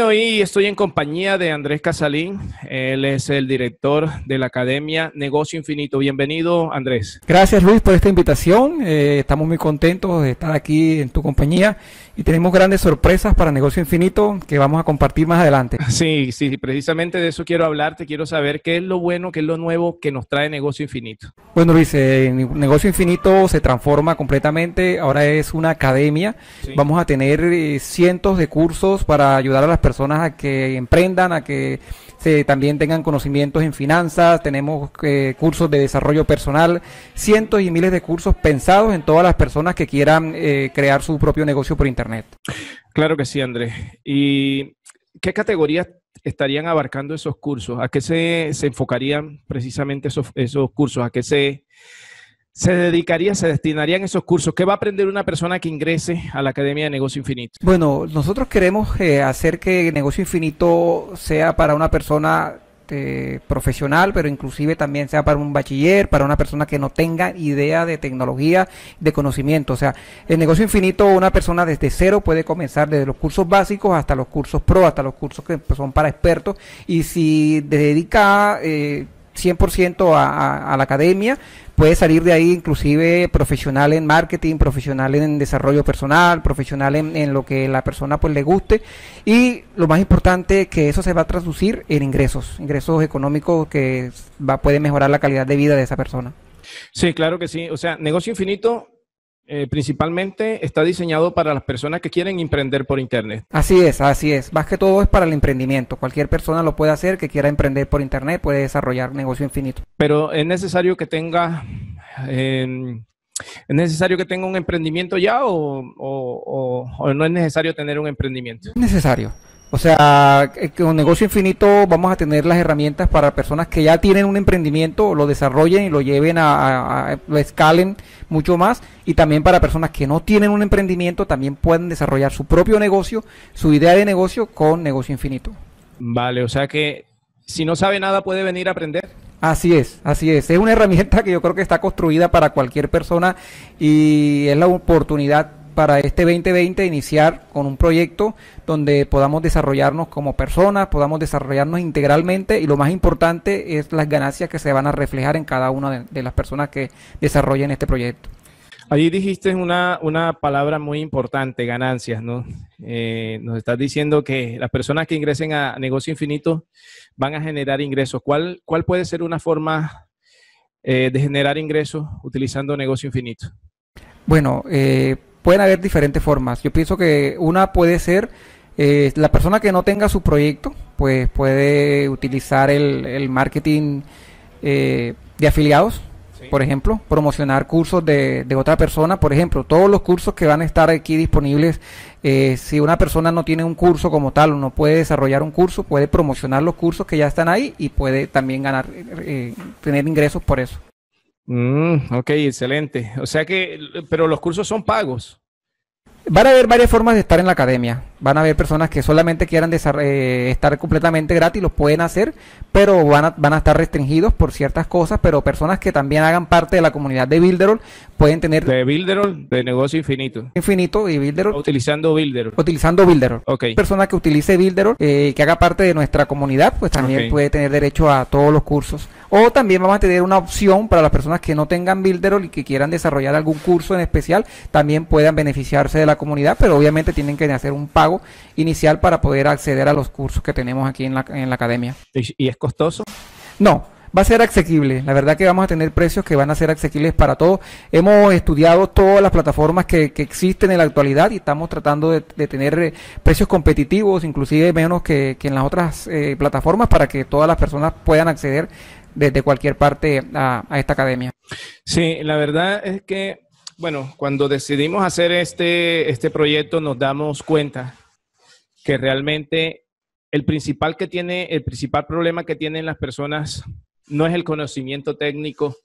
Hoy estoy en compañía de Andrés Casalín. Él es el director de la Academia Negocio Infinito. Bienvenido, Andrés. Gracias, Luis, por esta invitación. Eh, estamos muy contentos de estar aquí en tu compañía y tenemos grandes sorpresas para Negocio Infinito que vamos a compartir más adelante. Sí, sí, precisamente de eso quiero hablarte. Quiero saber qué es lo bueno, qué es lo nuevo que nos trae Negocio Infinito. Bueno, Luis, eh, Negocio Infinito se transforma completamente. Ahora es una academia. Vamos a tener eh, cientos de cursos para ayudar a las personas personas a que emprendan, a que se, también tengan conocimientos en finanzas, tenemos eh, cursos de desarrollo personal, cientos y miles de cursos pensados en todas las personas que quieran eh, crear su propio negocio por Internet. Claro que sí, Andrés. ¿Y qué categorías estarían abarcando esos cursos? ¿A qué se, se enfocarían precisamente esos, esos cursos? ¿A qué se se dedicaría, se destinarían esos cursos? ¿Qué va a aprender una persona que ingrese a la Academia de Negocio Infinito? Bueno, nosotros queremos eh, hacer que Negocio Infinito sea para una persona eh, profesional, pero inclusive también sea para un bachiller, para una persona que no tenga idea de tecnología, de conocimiento. O sea, el negocio infinito, una persona desde cero puede comenzar desde los cursos básicos hasta los cursos pro, hasta los cursos que son para expertos. Y si dedica eh, 100% a, a, la academia, puede salir de ahí inclusive profesional en marketing, profesional en desarrollo personal, profesional en, lo que la persona pues le guste y lo más importante que eso se va a traducir en ingresos, ingresos económicos que va puede mejorar la calidad de vida de esa persona. Sí, claro que sí. O sea, negocio infinito eh, principalmente está diseñado para las personas que quieren emprender por Internet. Así es, así es. Más que todo es para el emprendimiento. Cualquier persona lo puede hacer que quiera emprender por Internet, puede desarrollar negocio infinito. Pero es necesario que tenga... ¿Es necesario que tenga un emprendimiento ya o, o, no es necesario tener un emprendimiento? Es necesario. O sea, con negocio infinito vamos a tener las herramientas para personas que ya tienen un emprendimiento, lo desarrollen y lo lleven a, lo escalen mucho más. Y también para personas que no tienen un emprendimiento, también pueden desarrollar su propio negocio, su idea de negocio con negocio infinito. Vale, o sea que si no sabe nada puede venir a aprender. Así es, así es. Es una herramienta que yo creo que está construida para cualquier persona y es la oportunidad para este 2020 iniciar con un proyecto donde podamos desarrollarnos como personas, podamos desarrollarnos integralmente y lo más importante es las ganancias que se van a reflejar en cada una de, las personas que desarrollen este proyecto. Allí dijiste una, una palabra muy importante, ganancias, ¿no? Eh, nos estás diciendo que las personas que ingresen a Negocio Infinito van a generar ingresos. ¿Cuál, cuál puede ser una forma eh, de generar ingresos utilizando Negocio Infinito? Bueno, eh, pueden haber diferentes formas. Yo pienso que una puede ser eh, la persona que no tenga su proyecto, pues puede utilizar el, marketing eh, de afiliados, por ejemplo, promocionar cursos de, de, otra persona, por ejemplo, todos los cursos que van a estar aquí disponibles, eh, si una persona no tiene un curso como tal o no puede desarrollar un curso, puede promocionar los cursos que ya están ahí y puede también ganar, tener ingresos por eso. Mm, ok, excelente. O sea que, pero los cursos son pagos. Van a haber varias formas de estar en la academia. Van a haber personas que solamente quieran eh, estar completamente gratis, los pueden hacer, pero van a, van a estar restringidos por ciertas cosas, pero personas que también hagan parte de la comunidad de Builderall pueden tener... De Builderall, de negocio infinito. Infinito y Builderall. Utilizando Builderall. Utilizando Builderall. Ok. Persona que utilice Builderall, eh, que haga parte de nuestra comunidad, pues también puede tener derecho a todos los cursos. O también vamos a tener una opción para las personas que no tengan Builderall y que quieran desarrollar algún curso en especial, también puedan beneficiarse de la comunidad, pero obviamente tienen que hacer un pago inicial para poder acceder a los cursos que tenemos aquí en la, en la academia. ¿Y es costoso? No, va a ser asequible. La verdad que vamos a tener precios que van a ser asequibles para todos. Hemos estudiado todas las plataformas que, existen en la actualidad y estamos tratando de, tener eh, precios competitivos, inclusive menos que, en las otras eh, plataformas, para que todas las personas puedan acceder desde cualquier parte a, esta academia. Sí, la verdad es que, bueno, cuando decidimos hacer este, este proyecto nos damos cuenta que realmente el principal que tiene, el principal problema que tienen las personas no es el conocimiento técnico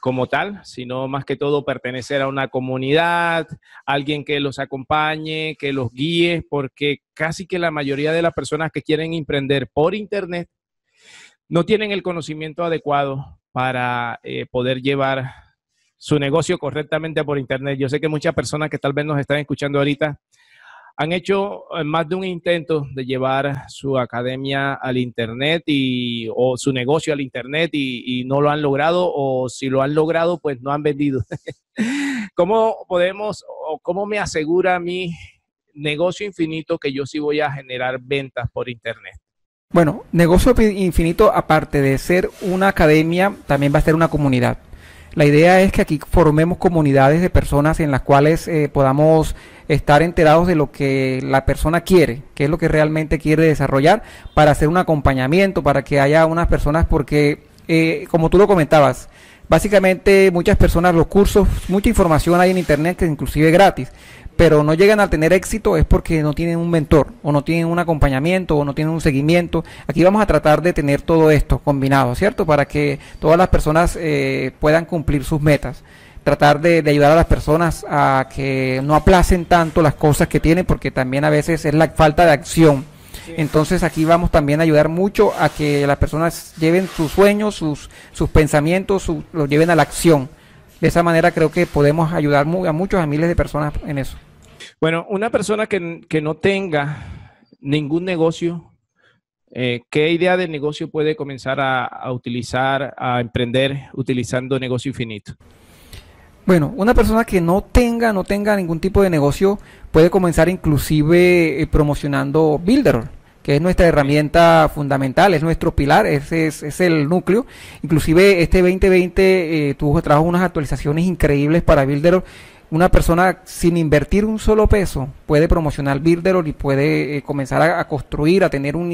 como tal, sino más que todo pertenecer a una comunidad, alguien que los acompañe, que los guíe, porque casi que la mayoría de las personas que quieren emprender por Internet no tienen el conocimiento adecuado para eh, poder llevar su negocio correctamente por Internet. Yo sé que muchas personas que tal vez nos están escuchando ahorita han hecho eh, más de un intento de llevar su academia al Internet y, o su negocio al Internet y, no lo han logrado o si lo han logrado, pues no han vendido. ¿Cómo podemos o cómo me asegura mi negocio infinito que yo sí voy a generar ventas por Internet? Bueno, negocio infinito, aparte de ser una academia, también va a ser una comunidad. La idea es que aquí formemos comunidades de personas en las cuales eh, podamos estar enterados de lo que la persona quiere, qué es lo que realmente quiere desarrollar, para hacer un acompañamiento, para que haya unas personas, porque eh, como tú lo comentabas, básicamente muchas personas, los cursos, mucha información hay en Internet que inclusive gratis, pero no llegan a tener éxito es porque no tienen un mentor o no tienen un acompañamiento o no tienen un seguimiento. Aquí vamos a tratar de tener todo esto combinado, ¿cierto? Para que todas las personas eh, puedan cumplir sus metas. Tratar de, ayudar a las personas a que no aplacen tanto las cosas que tienen porque también a veces es la falta de acción. Entonces aquí vamos también a ayudar mucho a que las personas lleven sus sueños, sus, sus pensamientos, los lleven a la acción. De esa manera creo que podemos ayudar a muchos, a miles de personas en eso. Bueno, una persona que, no tenga ningún negocio, eh, ¿qué idea de negocio puede comenzar a, utilizar, a emprender utilizando negocio infinito? Bueno, una persona que no tenga, no tenga ningún tipo de negocio puede comenzar inclusive eh, promocionando Builder, que es nuestra herramienta fundamental, es nuestro pilar, ese es, el núcleo. Inclusive este 2020 eh, tuvo trajo unas actualizaciones increíbles para Builder una persona sin invertir un solo peso puede promocionar Builderall y puede eh, comenzar a, construir, a tener un,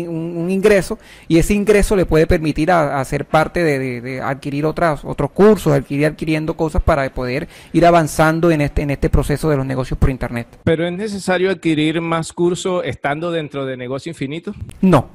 ingreso y ese ingreso le puede permitir a, ser parte de, adquirir otras, otros cursos, adquirir adquiriendo cosas para poder ir avanzando en este, en este proceso de los negocios por Internet. ¿Pero es necesario adquirir más cursos estando dentro de Negocio Infinito? No.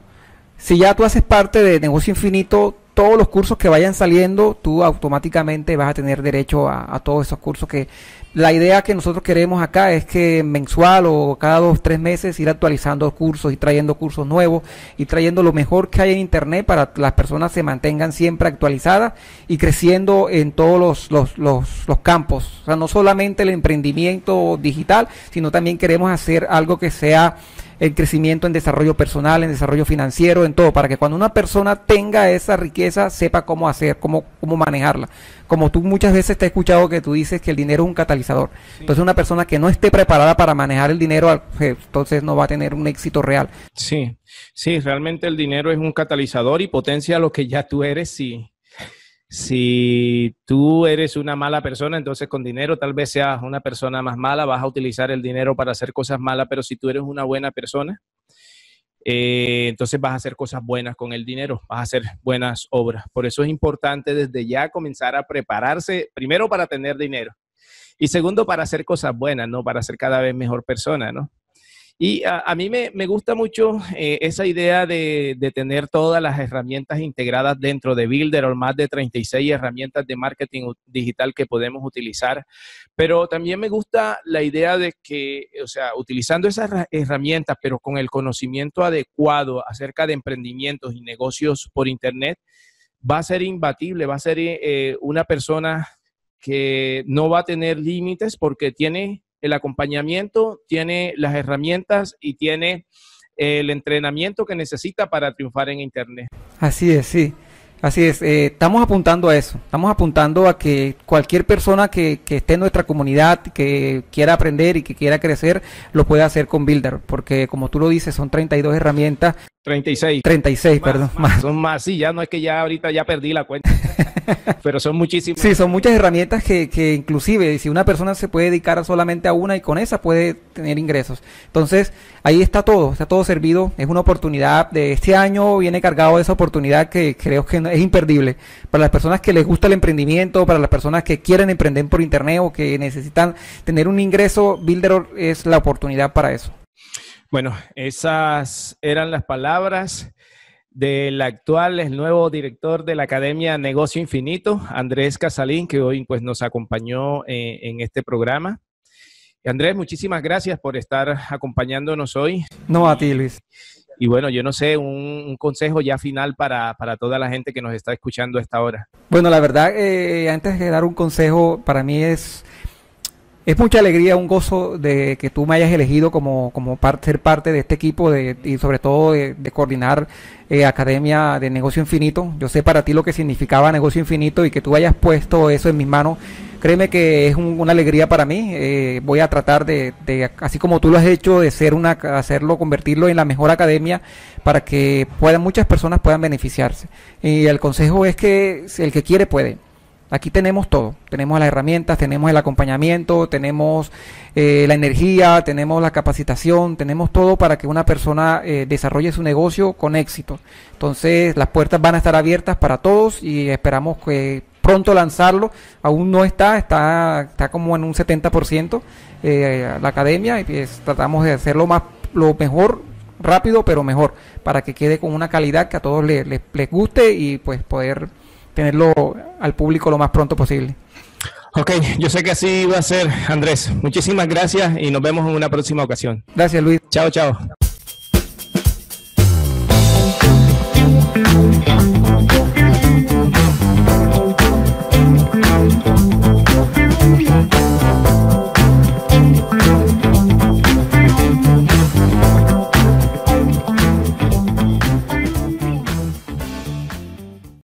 Si ya tú haces parte de Negocio Infinito, todos los cursos que vayan saliendo, tú automáticamente vas a tener derecho a, todos esos cursos que la idea que nosotros queremos acá es que mensual o cada dos, tres meses ir actualizando cursos y trayendo cursos nuevos y trayendo lo mejor que hay en Internet para que las personas se mantengan siempre actualizadas y creciendo en todos los, los, los, los campos. O sea, no solamente el emprendimiento digital, sino también queremos hacer algo que sea el crecimiento en desarrollo personal, en desarrollo financiero, en todo, para que cuando una persona tenga esa riqueza sepa cómo hacer, cómo, cómo manejarla. Como tú muchas veces te he escuchado que tú dices que el dinero es un catalizador. Entonces una persona que no esté preparada para manejar el dinero, pues, entonces no va a tener un éxito real. Sí, sí, realmente el dinero es un catalizador y potencia lo que ya tú eres y si tú eres una mala persona, entonces con dinero tal vez seas una persona más mala, vas a utilizar el dinero para hacer cosas malas, pero si tú eres una buena persona, eh, entonces vas a hacer cosas buenas con el dinero, vas a hacer buenas obras. Por eso es importante desde ya comenzar a prepararse, primero para tener dinero y segundo para hacer cosas buenas, ¿no? Para ser cada vez mejor persona, ¿no? Y a, mí me, gusta mucho eh, esa idea de, tener todas las herramientas integradas dentro de Builder o más de 36 herramientas de marketing digital que podemos utilizar. Pero también me gusta la idea de que, o sea, utilizando esas herramientas, pero con el conocimiento adecuado acerca de emprendimientos y negocios por Internet, va a ser imbatible, va a ser eh, una persona que no va a tener límites porque tiene el acompañamiento, tiene las herramientas y tiene el entrenamiento que necesita para triunfar en Internet. Así es, sí. Así es, eh, estamos apuntando a eso, estamos apuntando a que cualquier persona que, que, esté en nuestra comunidad, que quiera aprender y que quiera crecer, lo pueda hacer con Builder, porque como tú lo dices, son 32 herramientas 36. 36, perdón. Más. Son más, sí, ya no es que ya ahorita ya perdí la cuenta. pero son muchísimas. Sí, son muchas herramientas que, que inclusive si una persona se puede dedicar solamente a una y con esa puede tener ingresos. Entonces, ahí está todo, está todo servido. Es una oportunidad de este año, viene cargado de esa oportunidad que creo que es imperdible. Para las personas que les gusta el emprendimiento, para las personas que quieren emprender por internet o que necesitan tener un ingreso, Builder es la oportunidad para eso. Bueno, esas eran las palabras del actual, el nuevo director de la Academia Negocio Infinito, Andrés Casalín, que hoy pues nos acompañó eh, en este programa. Andrés, muchísimas gracias por estar acompañándonos hoy. No, a ti, Luis. Y bueno, yo no sé, un, consejo ya final para, toda la gente que nos está escuchando a esta hora. Bueno, la verdad, eh, antes de dar un consejo, para mí es Es mucha alegría, un gozo de que tú me hayas elegido como, como ser parte de este equipo de, y sobre todo de, coordinar eh, Academia de Negocio Infinito. Yo sé para ti lo que significaba Negocio Infinito y que tú hayas puesto eso en mis manos. Créeme que es una alegría para mí. Eh, voy a tratar de, de, así como tú lo has hecho, de ser una, hacerlo, convertirlo en la mejor academia para que puedan, muchas personas puedan beneficiarse. Y el consejo es que el que quiere puede. Aquí tenemos todo, tenemos las herramientas, tenemos el acompañamiento, tenemos eh, la energía, tenemos la capacitación, tenemos todo para que una persona eh, desarrolle su negocio con éxito. Entonces las puertas van a estar abiertas para todos y esperamos que pronto lanzarlo. Aún no está, está, está como en un 70% eh, la academia y pues, tratamos de hacerlo más lo mejor rápido pero mejor para que quede con una calidad que a todos les, les guste y pues poder tenerlo al público lo más pronto posible. Ok, yo sé que así va a ser, Andrés. Muchísimas gracias y nos vemos en una próxima ocasión. Gracias, Luis. Chao, chao.